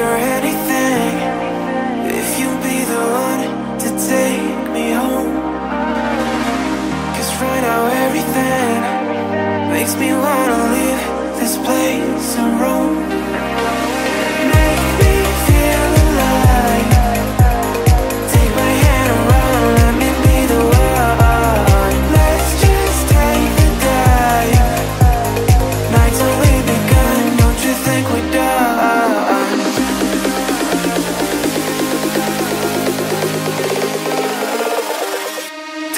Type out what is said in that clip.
or anything. If you be the one to take me home. Cause right now everything Makes me wanna leave this place and roam